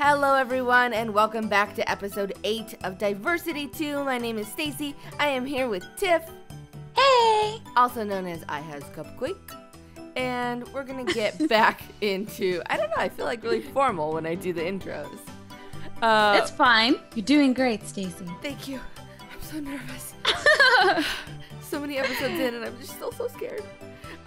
Hello everyone and welcome back to episode 8 of Diversity 2. My name is Stacy. I am here with Tiff. Hey! Also known as I has Cupquake. And we're gonna get back into I don't know, I feel like really formal when I do the intros. Uh, it's fine. You're doing great, Stacy. Thank you. I'm so nervous. so many episodes in and I'm just still so scared.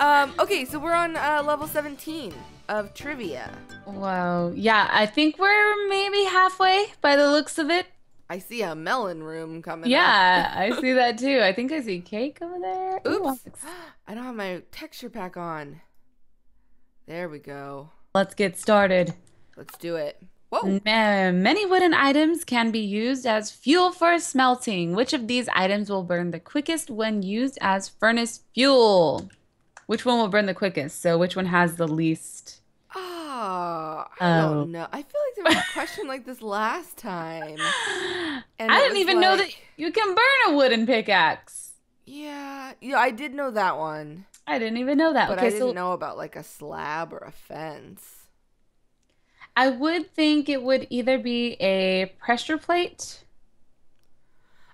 Um, okay, so we're on uh, level 17 of trivia. Wow. Yeah, I think we're maybe halfway by the looks of it. I see a melon room coming Yeah, I see that too. I think I see cake over there. Oops. Ooh, I don't have my texture pack on. There we go. Let's get started. Let's do it. Whoa. Many wooden items can be used as fuel for smelting. Which of these items will burn the quickest when used as furnace fuel? Which one will burn the quickest? So which one has the least? Oh, I oh. don't um, know. I feel like there was a question like this last time. And I didn't even like... know that you can burn a wooden pickaxe. Yeah, yeah, I did know that one. I didn't even know that. But okay, I didn't so... know about like a slab or a fence. I would think it would either be a pressure plate.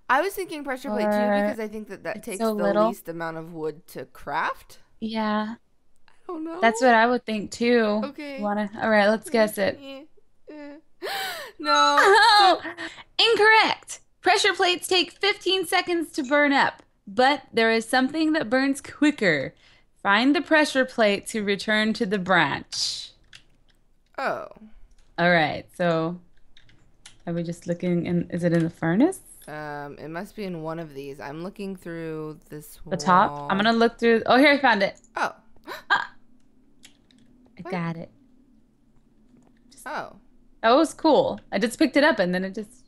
I was thinking pressure plate too because I think that that takes so the little. least amount of wood to craft. Yeah. Know. That's what I would think too. Okay. Wanna? All right, let's guess it. no. Oh, incorrect. Pressure plates take 15 seconds to burn up, but there is something that burns quicker. Find the pressure plate to return to the branch. Oh. All right. So, are we just looking in? Is it in the furnace? Um, it must be in one of these. I'm looking through this. The wall. top. I'm gonna look through. Oh, here I found it. Oh. ah. I what? got it. Just, oh. That was cool. I just picked it up and then it just.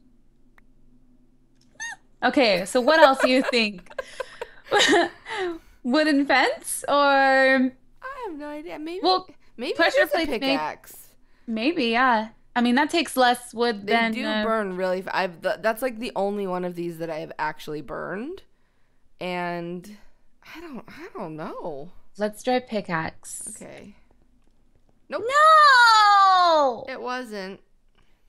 Okay, so what else do you think? Wooden fence or? I have no idea. Maybe. Well, maybe pressure plate pickaxe. Maybe, yeah. I mean, that takes less wood they than. They do uh, burn really. F- I've th- that's like the only one of these that I have actually burned, and I don't. I don't know. Let's try pickaxe. Okay. Nope. No. It wasn't.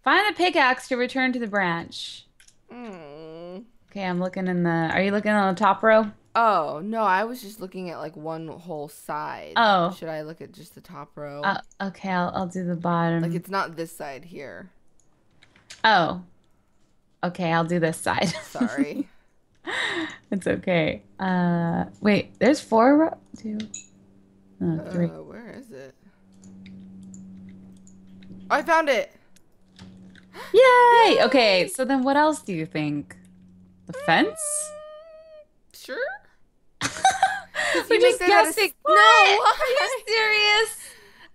Find the pickaxe to return to the branch. Mm. Okay, I'm looking in the. Are you looking on the top row? Oh no, I was just looking at like one whole side. Oh, should I look at just the top row? Uh, okay, I'll I'll do the bottom. Like it's not this side here. Oh, okay, I'll do this side. Sorry. it's okay. Uh, wait, there's four row. Two. Oh, three. Uh, where is it? I found it. Yay! Yay! Okay, so then what else do you think? The fence? Mm, sure. We're just guessing. No, are you serious?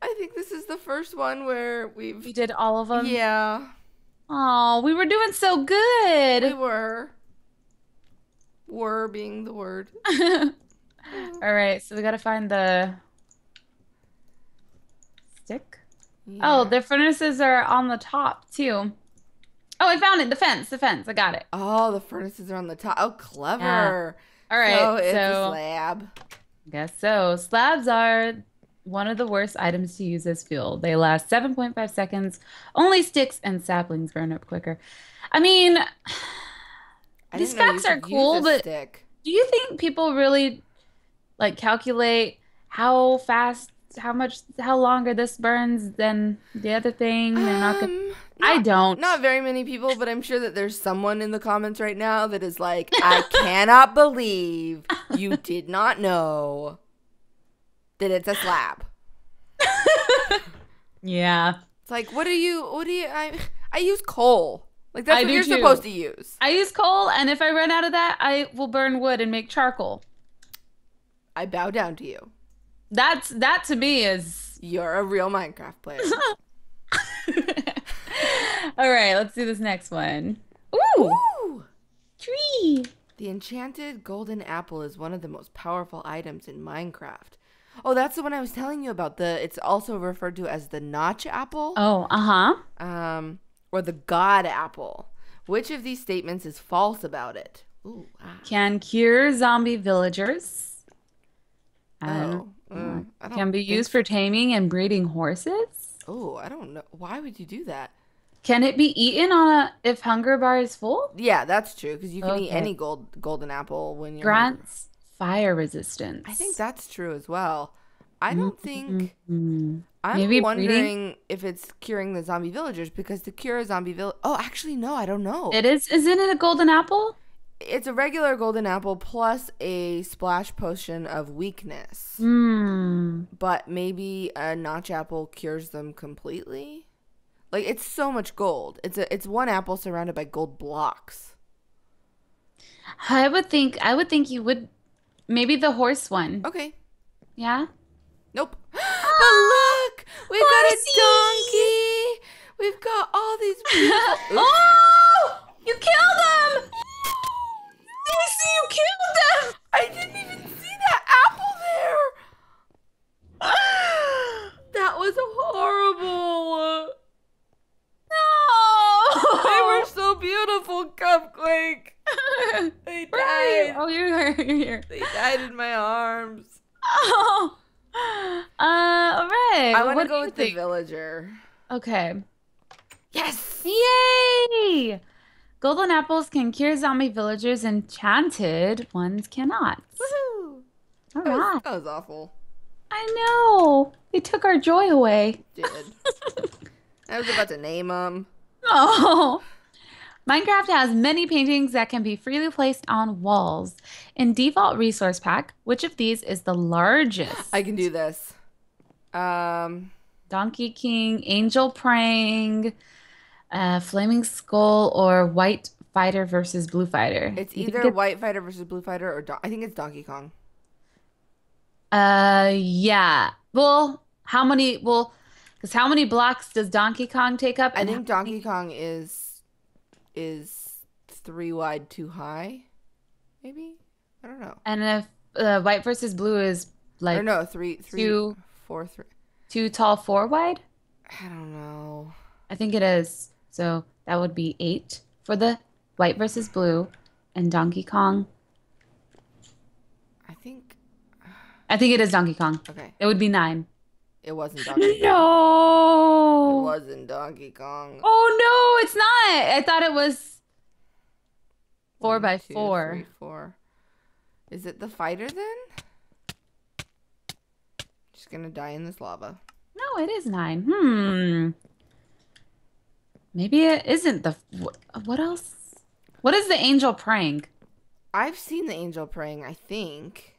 I think this is the first one where we've. We did all of them. Yeah. Oh, we were doing so good. We were. Were being the word. all right, so we gotta find the stick. Oh, yeah. Oh, the furnaces are on the top too. Oh, I found it. The fence. The fence. I got it. Oh, the furnaces are on the top. Oh, clever. Yeah. All right. So it's so, a slab. Guess so. Slabs are one of the worst items to use as fuel. They last 7.5 seconds. Only sticks and saplings burn up quicker. I mean, I these facts are cool, but stick. do you think people really like calculate how fast how much how longer this burns than the other thing. They're not gonna. Um, I don't. Not very many people, but I'm sure that there's someone in the comments right now that is like, I cannot believe you did not know that it's a slab. yeah. It's like, what are you? What do you? I I use coal. Like that's I what you're too. supposed to use. I use coal, and if I run out of that, I will burn wood and make charcoal. I bow down to you. That's that to me is you're a real Minecraft player. All right, let's do this next one. Ooh. Ooh. Tree. The enchanted golden apple is one of the most powerful items in Minecraft. Oh, that's the one I was telling you about. The it's also referred to as the notch apple. Oh, uh-huh. Um or the god apple. Which of these statements is false about it? Ooh, ah. Can cure zombie villagers. Oh. Mm, can be used for taming and breeding horses. Oh, I don't know. Why would you do that? Can it be eaten on a if hunger bar is full? Yeah, that's true because you can eat any gold golden apple when you're. hungry. Grants fire resistance. I think that's true as well. I don't think. Mm. I'm Maybe breeding? wondering if it's curing the zombie villagers because to cure a zombie village. Oh, actually, no, I don't know. It is. Isn't it a golden apple? It's a regular golden apple plus a splash potion of weakness. Hmm. But maybe a notch apple cures them completely. Like it's so much gold. It's a it's one apple surrounded by gold blocks. I would think. I would think you would. Maybe the horse one. Okay. Yeah. Nope. but look, we've got a Horsey! donkey. We've got all these beautiful. Oh! You killed them! Killed them! I didn't even see that apple there. That was horrible. No! They were so beautiful, Cupquake. They you? died. Oh, you're here. You're here. They died in my arms. Oh. Uh, all right. I want to go with think? the villager. Okay. Yes. Yay! Golden apples can cure zombie villagers, enchanted ones cannot. Woohoo. All That was, that was awful. I know. They took our joy away. Did. I was about to name them. Oh. Minecraft has many paintings that can be freely placed on walls. In default resource pack, which of these is the largest? I can do this. Um, Donkey Kong, Angel Praying, uh, Flaming Skull, or White Fighter versus Blue Fighter? it's either it- White Fighter versus Blue Fighter or Don- I think it's Donkey Kong. Uh, yeah. Well, how many? Well, because how many blocks does Donkey Kong take up? I think Donkey Kong is is three wide too high. Maybe I don't know. And if uh, White versus Blue is like or no, three, three, two- four, three. too tall, four wide, I don't know. I think it is. So that would be eight for the White versus Blue, and Donkey Kong. I think I think it is Donkey Kong. okay. It would be nine. It wasn't Donkey Kong. No. It wasn't Donkey Kong. Oh no, it's not. I thought it was four One, by two, four. three, four. Is it the fighter then? She's gonna die in this lava. No, it is nine. Hmm. Maybe it isn't the. What else? What is the angel praying? I've seen the angel praying, I think.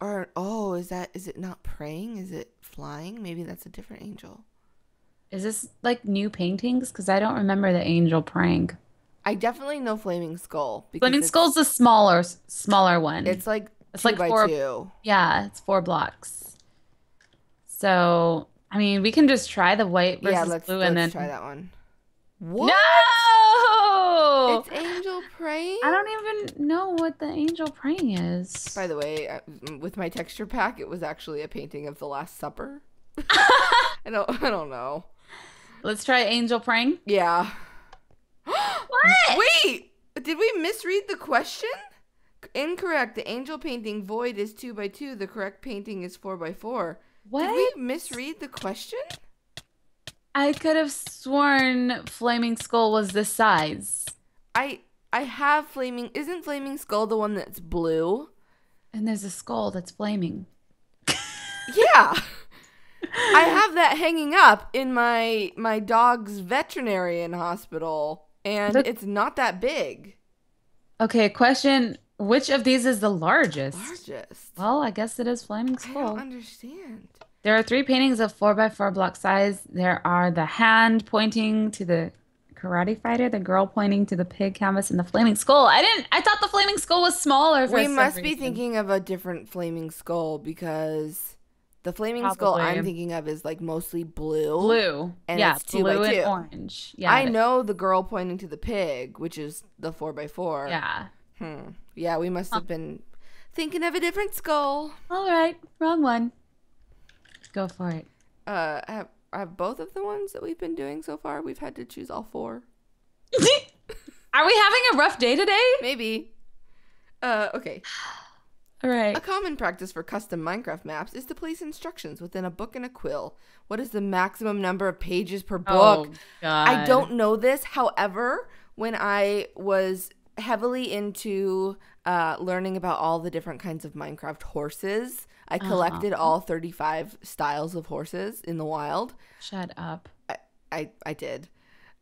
Or oh, is that is it not praying? Is it flying? Maybe that's a different angel. Is this like new paintings? Because I don't remember the angel praying. I definitely know Flaming Skull. because Flaming Skull's the smaller, smaller one. It's like It's like four- two. yeah, it's four blocks. So I mean, we can just try the white versus Yeah, let's, blue, let's and then try that one. What? no. It's angel praying. I don't even know what the angel praying is. By the way, uh, with my texture pack, it was actually a painting of the Last Supper. I don't. I don't know. Let's try angel praying. Yeah. What? Wait, did we misread the question? Incorrect. The angel painting void is two by two. The correct painting is four by four. What? Did we misread the question? I could have sworn Flaming Skull was this size. I I have flaming. Isn't flaming skull the one that's blue? And there's a skull that's flaming. Yeah. I have that hanging up in my my dog's veterinarian hospital, and Look- it's not that big. Okay, question. Which of these is the largest? Largest. Well, I guess it is Flaming Skull. I don't understand. There are three paintings of four by four block size. There are the hand pointing to the karate fighter, the girl pointing to the pig canvas, and the flaming skull. I didn't. I thought the flaming skull was smaller. For We must be reason. thinking of a different flaming skull because the flaming skull I'm thinking of is like mostly blue. blue. And yeah, it's two by blue and orange. Yeah, I know the girl pointing to the pig, which is the four by four. Yeah. Hmm. Yeah, we must have been thinking of a different skull. All right, wrong one. Go for it. Uh, have, have both of the ones that we've been doing so far, we've had to choose all four. Are we having a rough day today? Maybe. Uh, okay. All right. A common practice for custom Minecraft maps is to place instructions within a book and a quill. What is the maximum number of pages per book? Oh, God. I don't know this. However, when I was heavily into uh, learning about all the different kinds of Minecraft horses, I collected all 35 styles of horses in the wild. Shut up. I, I, I did.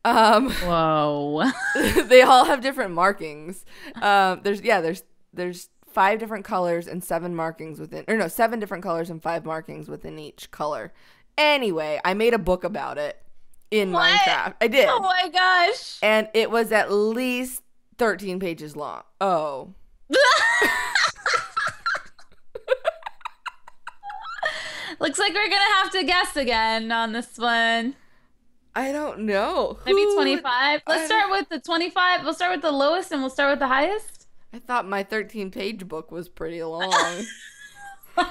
Um, Whoa. they all have different markings. Um, there's yeah, there's there's five different colors and seven markings within, or no, seven different colors and five markings within each color. Anyway, I made a book about it in What? Minecraft. I did, oh my gosh. and it was at least thirteen pages long. Oh, Looks like we're gonna have to guess again on this one. I don't know. Maybe Who would- 25. Let's I- start with the 25. We'll start with the lowest and we'll start with the highest. I thought my 13 page book was pretty long.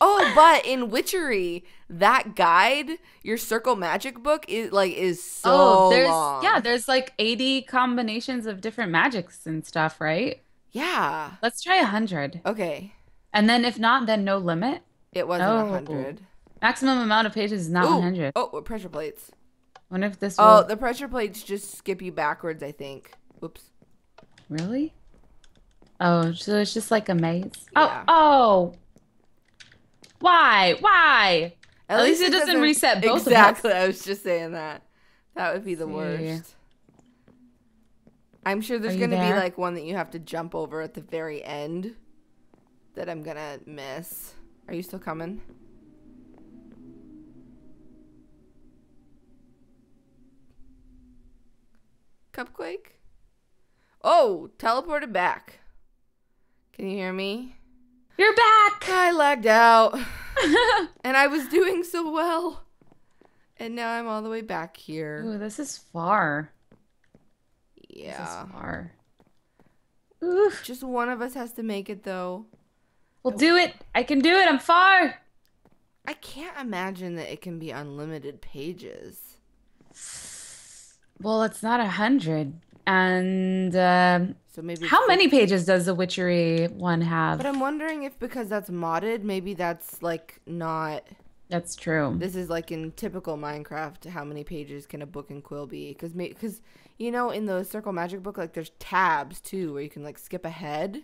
oh, but in Witchery, that guide, your circle magic book is like is so oh, there's long. yeah, there's like 80 combinations of different magics and stuff, right? Yeah. Let's try 100. Okay. And then if not, then no limit. It wasn't Oh. 100. Maximum amount of pages is not Ooh. 100. Oh, what pressure plates. Wonder if this Oh, will the pressure plates just skip you backwards, I think. Oops. really? Oh, so it's just like a maze. Oh, yeah. Oh, oh. Why? Why? At least it doesn't reset both of us. Exactly. I was just saying that. That would be the worst. I'm sure there's going to be like one that you have to jump over at the very end that I'm going to miss. Are you still coming? Cupquake? Oh, teleported back. Can you hear me? You're back. I lagged out. and I was doing so well. And now I'm all the way back here. Ooh, this is far. Yeah. This is far. Oof. Just one of us has to make it though. We'll do it. I can do it. I'm far. I can't imagine that it can be unlimited pages. Well, it's not a hundred. And um, So maybe how many pages does the Witchery one have? But I'm wondering if because that's modded, maybe that's like not That's true. this is like in typical Minecraft how many pages can a book and quill be? Cuz cuz you know in the circle magic book like there's tabs too where you can like skip ahead.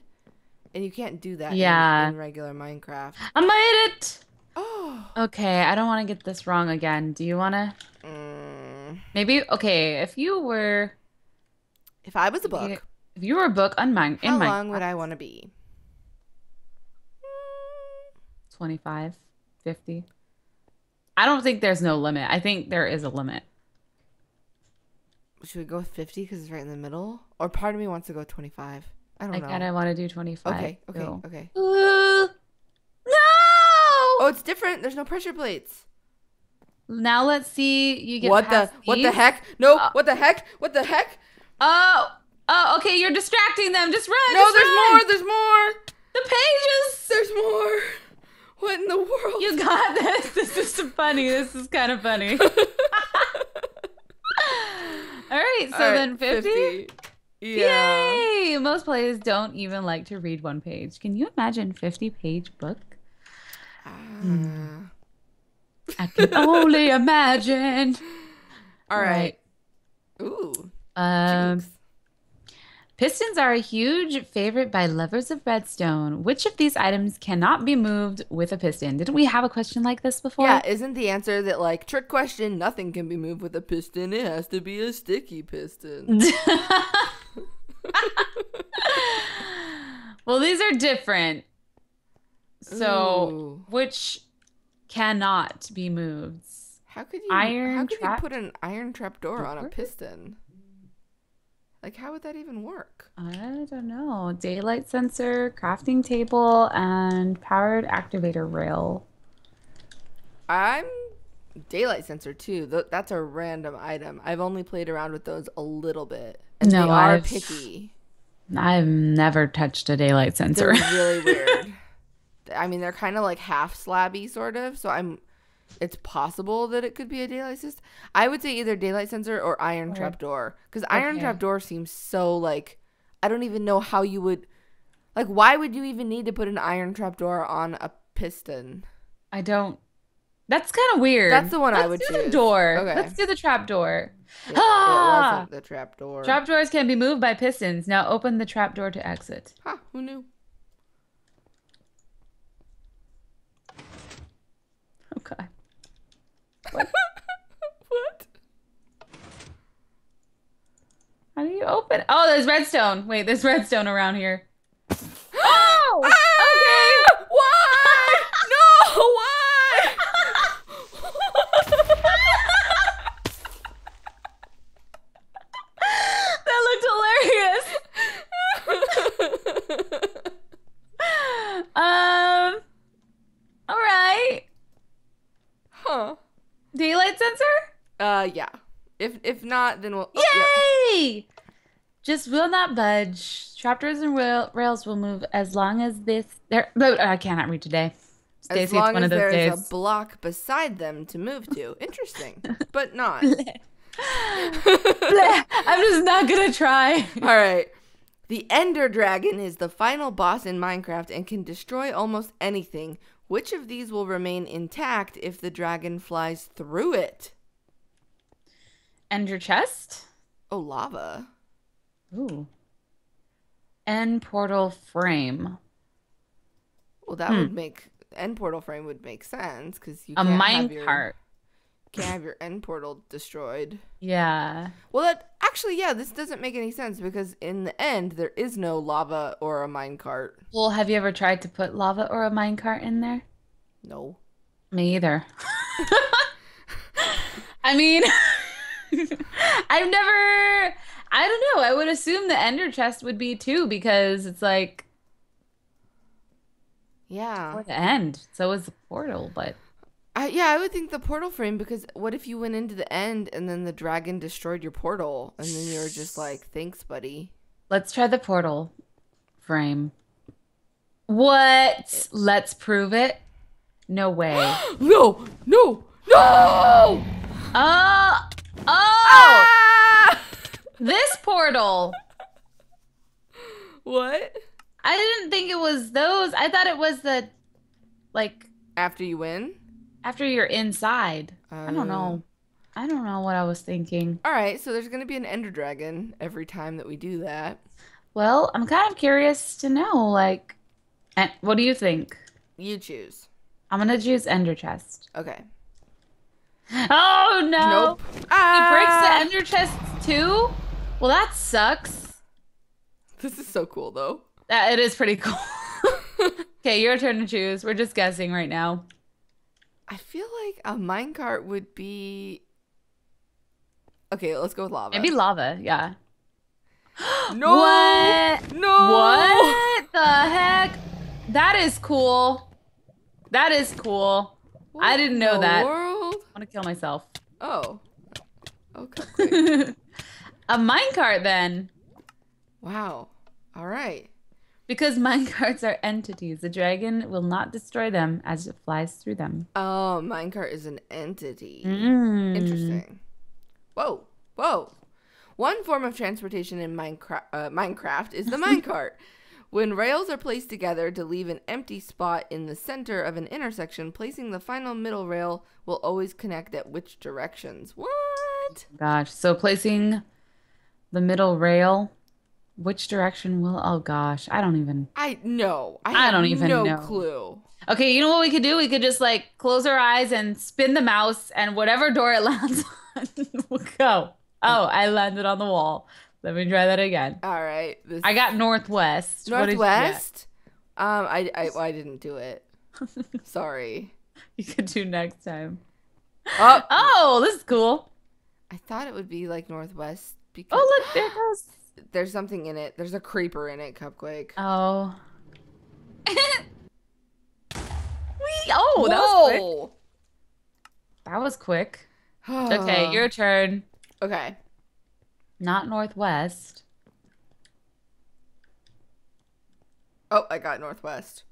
And you can't do that in- Yeah. in regular Minecraft. I made it. Oh. Okay, I don't want to get this wrong again. Do you want to? Mm. Maybe. Okay, if you were, If I was a book, if you were a book on mine, in how mine, long would I want to be? 25, 50. I don't think there's no limit. I think there is a limit. Should we go with 50 because it's right in the middle? Or part of me wants to go 25. I don't I know. kind of want to do 25. okay, okay, so- okay. Ooh, no! Oh, it's different. There's no pressure plates. Now let's see. You get What the what the heck? No, Uh, what the heck? What the heck? Oh, oh, okay. You're distracting them. Just run. No, just there's run. more. There's more. The pages. There's more. What in the world? You got this. This is funny. This is kind of funny. All right. So All right, then 50? Yeah. Yay! Most players don't even like to read one page. Can you imagine 50 page book? Ah. I can only imagine. all right. Ooh. Um, jinx. pistons are a huge favorite by lovers of redstone. Which of these items cannot be moved with a piston? Didn't we have a question like this before? Yeah, isn't the answer that like trick question? Nothing can be moved with a piston. It has to be a sticky piston. well, these are different. So, Ooh. which cannot be moved? How could you? Iron how could trap you put an iron trap door on a piston? Like, how would that even work? I don't know. Daylight sensor, crafting table, and powered activator rail. I'm daylight sensor too. Th- that's a random item. I've only played around with those a little bit, and No, they are I've- picky. I've never touched a daylight sensor. They're really weird. I mean, they're kind of like half slabby, sort of. So I'm. It's possible that it could be a daylight system. I would say either daylight sensor or iron trap door, because iron Okay. trap door seems so like I don't even know how you would. Like, why would you even need to put an iron trapdoor on a piston? I don't. That's kind of weird. That's the one I Let's would do the door. Okay. Let's do the trap door. It, Ah! it wasn't the trapdoor. Trap doors can be moved by pistons. Now open the trap door to exit. Huh, who knew? Okay. what? How do you open? Oh, there's redstone. Wait, there's redstone around here. Oh! Ah! Why? no, why? that looked hilarious. um. All right. huh. Daylight sensor? Uh, yeah. If if not, then we'll. oh, yeah. Yay! Just will not budge. Trapdoors and rail, rails will move as long as this. There, but I cannot read today. As Stacy, it's long one as of those there's days. a block beside them to move to. Interesting, but not. I'm just not gonna try. All right. The Ender Dragon is the final boss in Minecraft and can destroy almost anything. Which of these will remain intact if the dragon flies through it? Ender chest. Oh, lava. Ooh. End portal frame. Well, that Hmm. would make end portal frame would make sense because you A can't mine have your, cart. can't have your end portal destroyed. Yeah. Well, that actually, yeah, this doesn't make any sense because in the end there is no lava or a mine cart. Well, have you ever tried to put lava or a minecart in there? No. Me either. I mean, I've never. I don't know. I would assume the ender chest would be too because it's like Yeah. for the end. So is the portal, but I, yeah, I would think the portal frame because what if you went into the end and then the dragon destroyed your portal and then you were just like, thanks, buddy. let's try the portal frame. What? Let's prove it. No way. No, no, no! Oh, oh, Ah! this portal. What? I didn't think it was those. I thought it was the, like, After you win? after you're inside. I don't Oh. know. I don't know what I was thinking. All right, so there's going to be an ender dragon every time that we do that. Well, I'm kind of curious to know, like, and what do you think? You choose. I'm gonna choose Ender Chest. Okay. Oh no! Nope. He breaks the Ah! Ender Chest too? Well, that sucks. This is so cool, though. That it is pretty cool. okay, your turn to choose. We're just guessing right now. I feel like a minecart would be. Okay, let's go with lava. Maybe lava. Yeah. No! What? No! What the heck? That is cool. That is cool. What I didn't know that. World? To kill myself. Oh. Okay. A minecart then. wow. All right. Because minecarts are entities. The dragon will not destroy them as it flies through them. Oh, minecart is an entity. Mm. Interesting. Whoa. Whoa. One form of transportation in Minecraft, uh, Minecraft is the minecart. When rails are placed together to leave an empty spot in the center of an intersection, placing the final middle rail will always connect at which directions. What? Gosh. So placing the middle rail, which direction will? Oh gosh, I don't even. I no. I, I don't even no know. clue. Okay, you know what we could do? We could just like close our eyes and spin the mouse, and whatever door it lands on, we'll go. Oh, I landed on the wall. Let me try that again. All right. This I got northwest. What did you get? Northwest. Um, I I, well, I didn't do it. Sorry. You could do next time. Oh, Oh, this is cool. I thought it would be like Northwest because Oh, look, there goes. there's something in it. There's a creeper in it, Cupquake. Oh. Whee! Oh, that was quick. That was quick. Okay, your turn. okay. Not northwest. Oh, I got Northwest.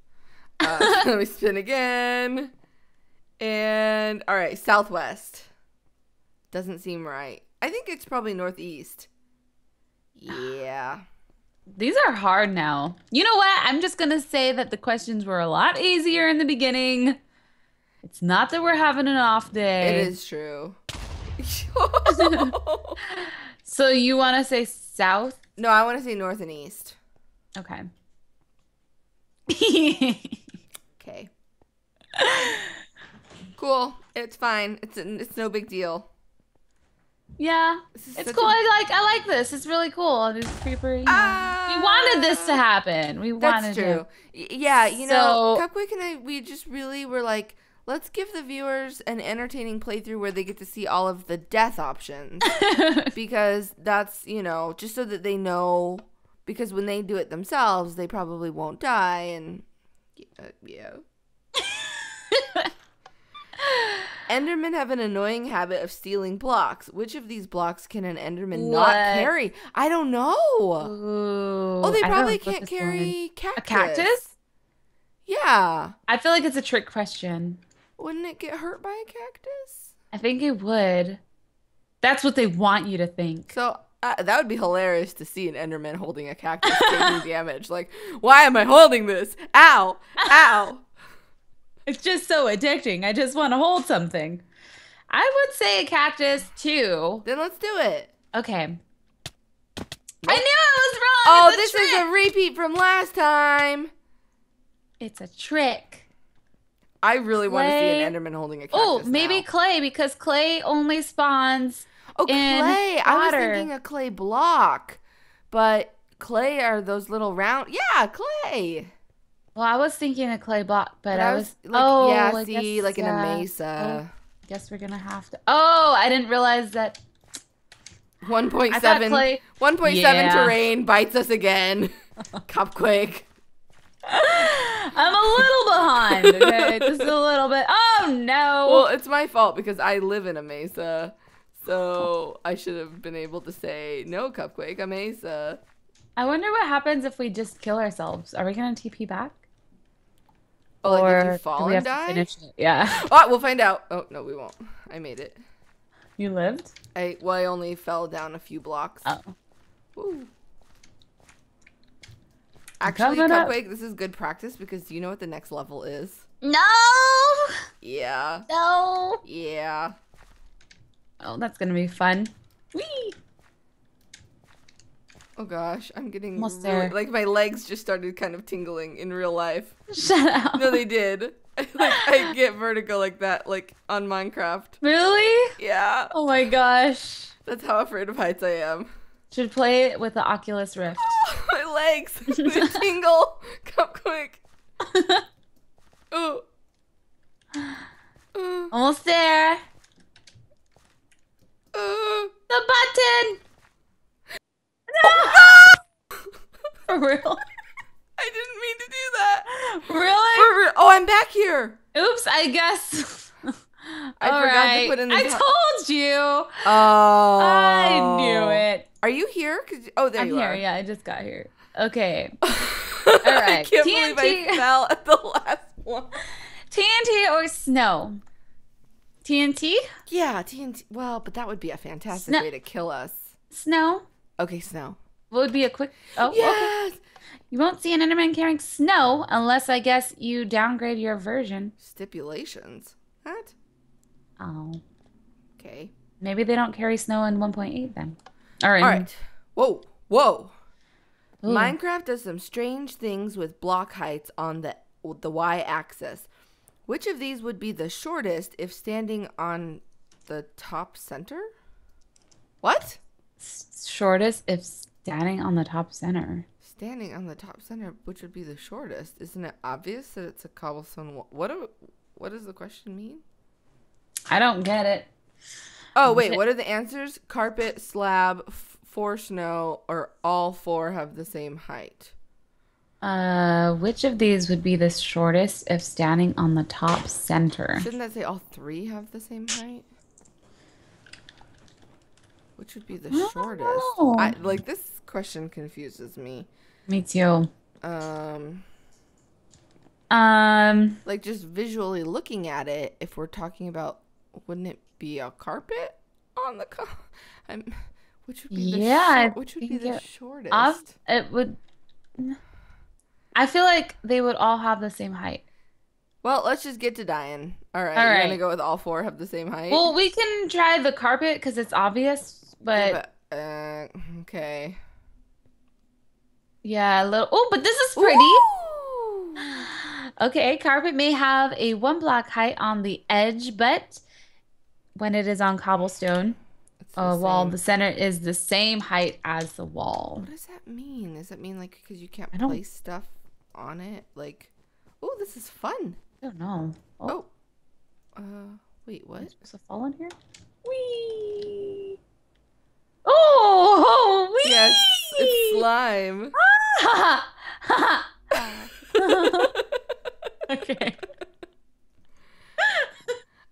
Uh, let me spin again. And all right, Southwest. Doesn't seem right. I think it's probably Northeast. Yeah. These are hard now. You know what? I'm just gonna say that the questions were a lot easier in the beginning. It's not that we're having an off day. It is true. So you want to say south? no, I want to say north and east. Okay. Okay. cool. It's fine. It's it's no big deal. yeah, it's cool. a- I like I like this. It's really cool. It's creeper. You know. Ah, we wanted this to happen. We That's wanted true. it. Yeah, you know, So- Cupquake and I, we just really were like, let's give the viewers an entertaining playthrough where they get to see all of the death options because that's you know just so that they know because when they do it themselves, they probably won't die and uh, yeah. Endermen have an annoying habit of stealing blocks. Which of these blocks can an Enderman not carry? I don't know. Ooh, Oh, they probably can't carry cactus. a cactus. Yeah. I feel like it's a trick question. Wouldn't it get hurt by a cactus? I think it would. That's what they want you to think. So uh, that would be hilarious to see an Enderman holding a cactus taking damage. Like, why am I holding this? Ow! Ow! It's just so addicting. I just want to hold something. I would say a cactus too. then let's do it. Okay. I knew it was wrong. Oh, this is a repeat from last time. It's a trick. I really want to see an Enderman holding a oh, cactus. Oh, maybe now. clay because clay only spawns. Oh, clay. I was thinking a clay block, but clay are those little round. Yeah, clay. Well, I was thinking a clay block, but, But I was, like, oh, yeah, I see, guess, like in a yeah. Oh, mesa. Guess we're gonna have to. Oh, I didn't realize that. One point I thought seven. clay. One point seven Yeah. terrain bites us again. Cupquake. I'm a little behind. Okay, just a little bit. Oh no. Well, it's my fault because I live in a mesa. So I should have been able to say no cupquake, a mesa. I wonder what happens if we just kill ourselves. Are we gonna TP back? Oh, like if Or you fall and die? Yeah. Oh, we'll find out. Oh no, we won't. I made it. You lived? I well, I only fell down a few blocks. Oh. Woo. Actually, coming up. this is good practice because do you know what the next level is? No. Yeah, No. yeah. Oh, that's gonna be fun. Whee! Oh gosh, I'm getting Almost really- there. like my legs just started kind of tingling in real life. Shut up. No, they did. like I get vertigo like that, like on Minecraft. Really? Yeah, Oh my gosh. that's how afraid of heights I am. Should play it with the Oculus Rift. My legs, they tingle. Come quick. Ooh. Ooh. Almost there. Ooh. The button. No. For real? I didn't mean to do that. Really? Real. Oh, I'm back here. Oops, I guess. I All forgot to put in the I told you. Oh. I knew it. Are you here? 'Cause- oh, there I'm you here. are. Yeah, I just got here. Okay. All right. I can't believe I fell at the last one. TNT or snow? TNT? Yeah, TNT. Well, but that would be a fantastic Snow- way to kill us. Snow? Okay, snow. What would be a quick? Oh, okay. Yes. You won't see an Enderman carrying snow unless I guess you downgrade your version. Stipulations. What? Oh, Okay. maybe they don't carry snow in 1.8 then. All right. All right. Whoa. Whoa. Ooh. Minecraft does some strange things with block heights on the the y-axis. Which of these would be the shortest if standing on the top center? What? Shortest if standing on the top center. Standing on the top center, which would be the shortest? Isn't it obvious that it's a cobblestone wall? What do, what does the question mean? I don't get it. Oh wait, what are the answers? Carpet, slab, four snow, or all four have the same height? Uh, which of these would be the shortest if standing on the top center? Shouldn't that say all three have the same height? Which would be the don't shortest? I like this question confuses me. Me too. Um, Um, like just visually looking at it, if we're talking about, wouldn't it be a carpet on the? Co- I'm. Which would be Yeah, I short, which would be the it- shortest? Off, it would. It would. I feel like they would all have the same height. Well, let's just get to dying. All right, All you're right. gonna go with all four have the same height. Well, we can try the carpet because it's obvious, Yeah, but but, uh, okay. yeah, a little. Oh, but this is pretty. Ooh. Okay, carpet may have a one block height on the edge, but when it is on cobblestone, Uh, wall, same. the center is the same height as the wall. What does that mean? Does that mean like because you can't place stuff on it? Like, oh, this is fun. I don't know. Oh, Oh, uh, wait, what? Is supposed to fall in here? Whee! Oh, whee! Yes, it's slime. okay.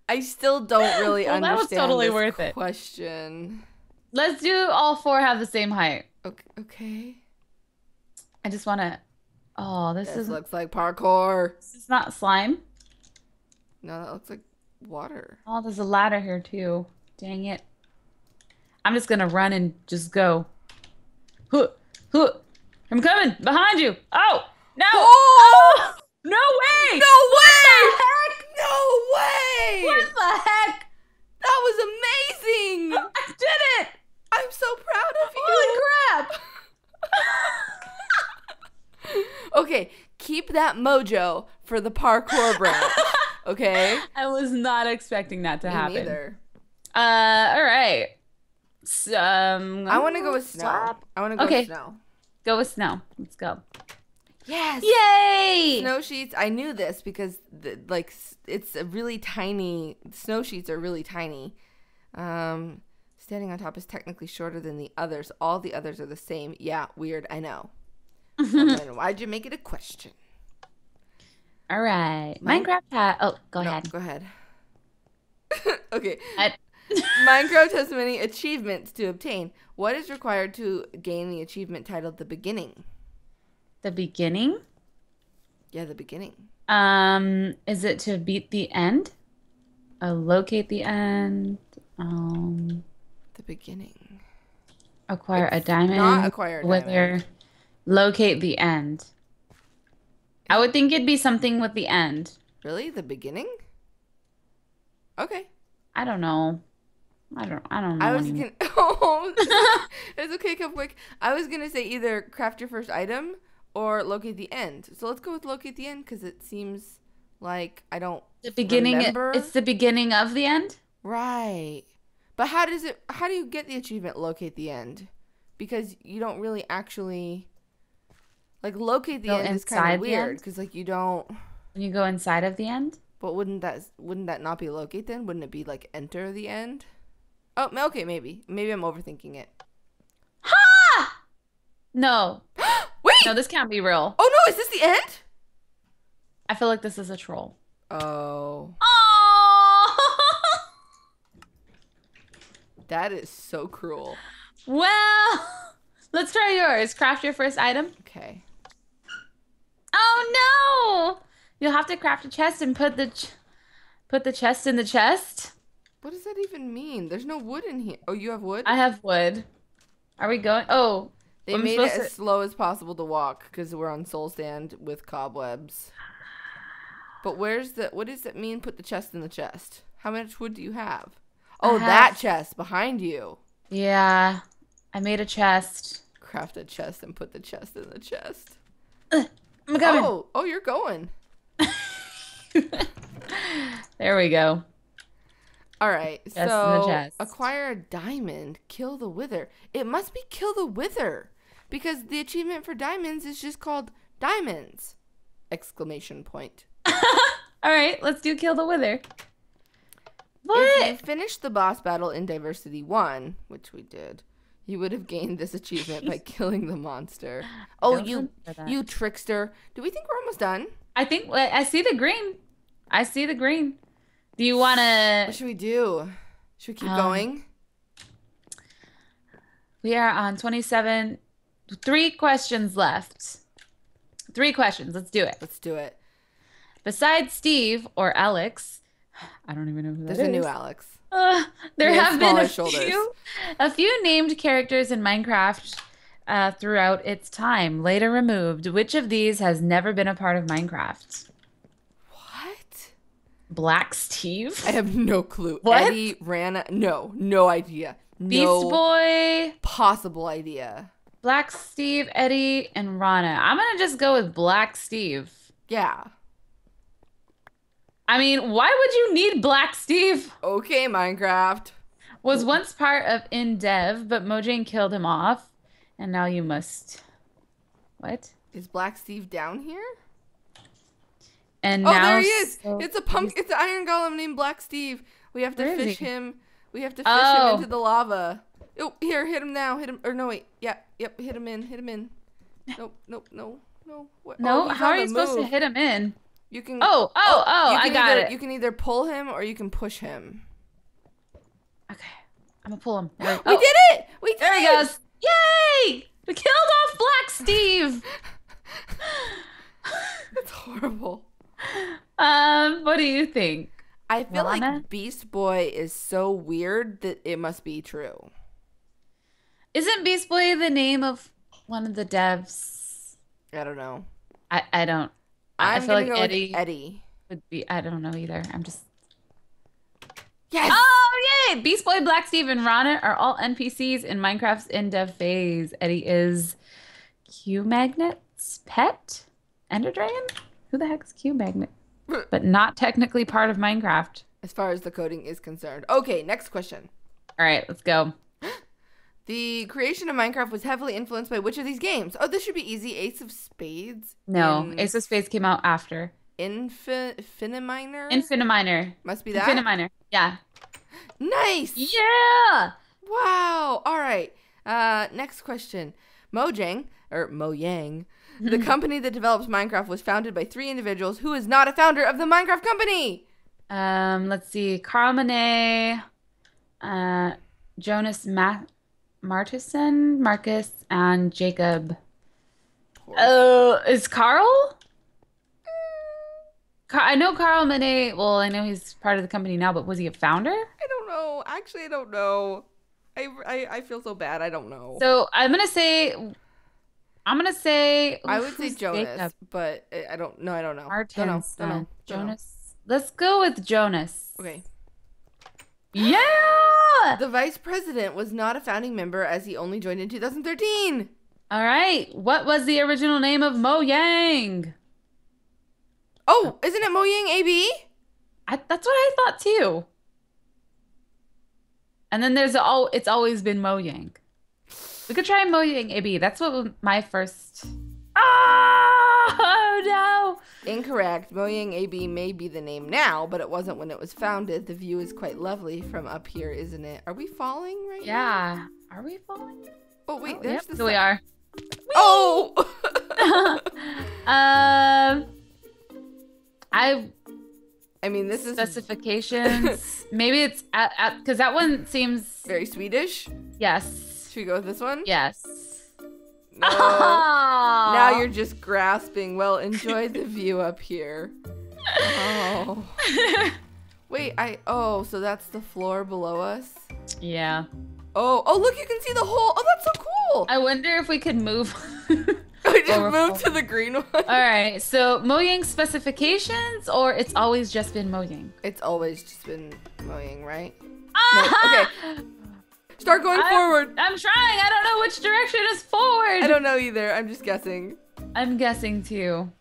I still don't really Well, that was understand totally worth it. question. Let's do all four have the same height. Okay, okay. I just want to. Oh, this This is looks like parkour. this is not slime. No, that looks like water. Oh, there's a ladder here too. Dang it. I'm just gonna run and just go. Huh, huh. I'm coming behind you. Oh no! Oh! No way! No way! No way! What the heck? That was amazing! I did it! I'm so proud of you. Holy crap! Okay, keep that mojo for the parkour branch. Okay? I was not expecting that to Me happen. neither. Uh, all right. So, um, I want to go with snow. slap. I want to go Okay. with snow. Go with snow. Let's go. Yes. Yay! Snow sheets. I knew this because the, like it's a really tiny. Snow sheets are really tiny. Um, standing on top is technically shorter than the others. All the others are the same. Yeah, weird. I know. Why'd you make it a question? All right. Mine- Minecraft hat. Oh, go No, ahead. go ahead. okay. I- Minecraft has many achievements to obtain. What is required to gain the achievement titled The Beginning? The beginning. Yeah, The Beginning. Um, is it to beat the end? Uh, locate the end. Um, The Beginning. acquire a diamond. not acquire a wither. diamond. Locate the end. I would think it'd be something with the end. Really? The Beginning? Okay. I don't know. I don't. I don't know. I was anymore. gonna. Oh, it's okay, Cupquake. I was gonna say either craft your first item or locate the end. So let's go with locate the end because it seems like I don't. the beginning. remember. It's the beginning of the end. Right. But how does it? How do you get the achievement? Locate the end, because you don't really actually. Like locate the Go end is kind of weird because like you don't. When you go inside of the end. But wouldn't that wouldn't that not be locate then? Wouldn't it be like enter the end? Oh, okay, maybe maybe I'm overthinking it. Ha! No. No, this can't be real. Oh no, is this the end? I feel like this is a troll. Oh, Oh. that is so cruel. well, let's try yours. Craft your first item. Okay. Oh no! You'll have to craft a chest and put the ch- put the chest in the chest. What does that even mean? There's no wood in here. Oh, you have wood? I have wood. Are we going? Oh, they I'm made it as to- slow as possible to walk because we're on Soul Sand with cobwebs. But where's the? What does it mean? Put the chest in the chest. How much wood do you have? Oh, I that chest behind you. yeah. I made a chest. Craft a chest and put the chest in the chest. I'm coming. Oh, oh, you're going. There we go. All right. the so chest. acquire a diamond, kill the wither. It must be kill the wither because the achievement for diamonds is just called diamonds. Exclamation point. All right, let's do kill the wither. What? If you finish the boss battle in Diversity 1, which we did, you would have gained this achievement by killing the monster. Oh, Don't you you trickster. Do we think we're almost done? I think I I see the green. I see the green. Do you want to What should we do? Should we keep Um, going? We are on 27. Three questions left. Three questions. Let's do it. Let's do it. Besides Steve or Alex, I don't even know who that There's a new. Alex. Uh, there have been a shoulders. few, a few named characters in Minecraft uh, throughout its time, later removed. Which of these has never been a part of Minecraft? What? Black Steve, I have no clue. What? Eddie, Rana, no, no idea. Beast No Boy, possible idea. Black Steve, Eddie, and Rana. I'm gonna just go with Black Steve. Yeah. I mean, why would you need Black Steve? Okay, Minecraft. Was once part of Indev, but Mojang killed him off, and now you must. What? Is Black Steve down here? And Oh, now there he is. so- it's a pump. It's an iron golem named Black Steve. We have to Where is fish him. We have to fish Oh. him into oh. the lava. Oh, here, hit him now. Hit him. Or no, wait. Yeah, yep. Hit him in. Hit him in. Nope, nope, no, no. What? No, oh, how are you supposed to hit him in? You can. Oh, oh, oh, you I got either, it. You can either pull him or you can push him. Okay, I'm gonna pull him. There We oh, did it! We did There he goes. Yay! We killed off Black Steve. That's horrible. um, what do you think? I feel Lana? like Beast Boy is so weird that it must be true. Isn't Beast Boy the name of one of the devs? I don't know. I I don't. I I'm feel like Eddie Eddie. would be. I don't know either. I'm just. Yes. Oh yay! Beast Boy, Black Steve, and Rana are all NPCs in Minecraft's in dev phase. Eddie is Qmagnet's pet. Ender Dragon? Who the heck is Qmagnet? But not technically part of Minecraft. As far as the coding is concerned. Okay, next question. All right, let's go. The creation of Minecraft was heavily influenced by which of these games? Oh, this should be easy. Ace of Spades. No, In- Ace of Spades came out after. Infi- Finiminer? Infiniminer. Must be that. Infiniminer. Yeah. Nice. Yeah. Wow. All right. Uh, next question. Mojang or Mojang, the company that develops Minecraft, was founded by three individuals. Who is not a founder of the Minecraft company? Um, let's see. Carl Manneh, uh, Jonas Ma- Martison, Marcus, and Jacob. Oh, is Carl? Mm. Car- I know Carl Manneh. Well, I know he's part of the company now, but was he a founder? I don't know. Actually, I don't know. I, I, I feel so bad. I don't know. So I'm gonna say, I'm gonna say. I would say Jonas, Jacob? but I- I don't know. I don't know. Martins. Don't know. Don't know. Don't know. Jonas. Let's go with Jonas. Okay. Yeah. The vice president was not a founding member as he only joined in 2013. All right. What was the original name of Mojang? Oh, isn't it Mojang AB? I, that's what I thought too. And then there's all. It's always been Mojang. We could try Mojang AB. That's what my first. Ah! Oh no! Incorrect. Mojang AB may be the name now, but it wasn't when it was founded. The view is quite lovely from up here, isn't it? Are we falling right now? Yeah. Are we falling? Oh wait, Oh, there's yep, the we si- are. Oh. um, I I mean, this is specifications. Maybe it's at because that one seems very Swedish. yes, Should we go with this one? yes. No. now Now you're just grasping. Well, enjoy the view up here. Oh. Wait, I. Oh, so that's the floor below us. yeah. Oh, oh, look, you can see the hole. Oh, that's so cool. I wonder if we could move. We just Or- moved to the green one. All right. So Mojang specifications, or it's always just been Mojang. It's always just been mowing, right? Ah! Start going I'm- forward. I'm trying. I don't know which direction is forward. I don't know either. I'm just guessing. I'm guessing too.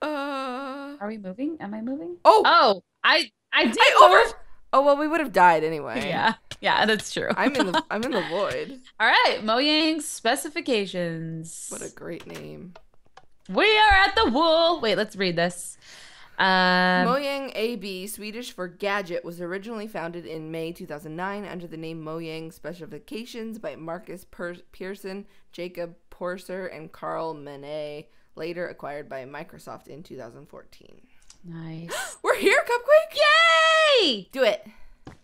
Uh. Are we moving? Am I moving? Oh. Oh, I I did I over. Oh well, we would have died anyway. Yeah, yeah, that's true. I'm in the. I'm in the void. All right, Mojang specifications. What a great name. We are at the wool. Wait, let's read this. Um, Mojang AB, Swedish for gadget, was originally founded in May 2009 under the name Mojang Specifications by Markus per- Persson, Jakob Porser, and Carl Manneh, later acquired by Microsoft in 2014. nice. We're here, Cupquake! Yay! Do it!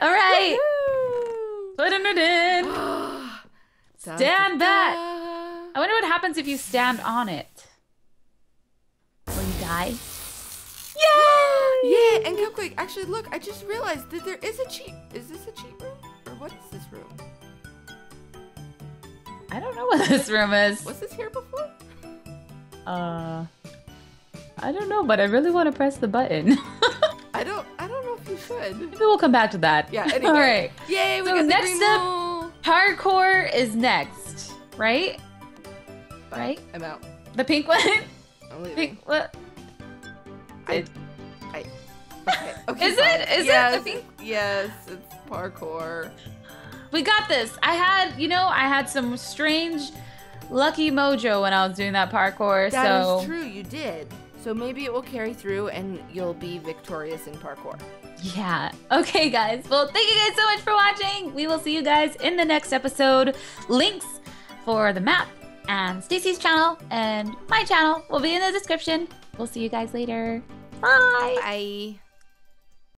All right, Woo! putting it in. Da, Stand back. I wonder what happens if you stand on it. Die? Yeah, and Cupcake, actually, look, I just realized that there is a cheat. Is this a cheat room? Or what is this room? I don't know what this room is. Was this here before? Uh, I don't know, but I really want to press the button. I don't. I don't know if you should. Maybe we'll come back to that. Yeah. Anyway. All right. Yay! We So got the next up- wall. Hardcore is next, right? Right? I'm out. The pink one. I'm leaving. pink. What? I. I. Okay. okay Is fine. it? Is it the yes, Yes, it's parkour. We got this. I had, you know, I had some strange lucky mojo when I was doing that parkour. That is so true. You did. So maybe it will carry through, and you'll be victorious in parkour. Yeah. Okay, guys. Well, thank you guys so much for watching. We will see you guys in the next episode. Links for the map and Stacy's channel and my channel will be in the description. We'll see you guys later. Bye. Bye.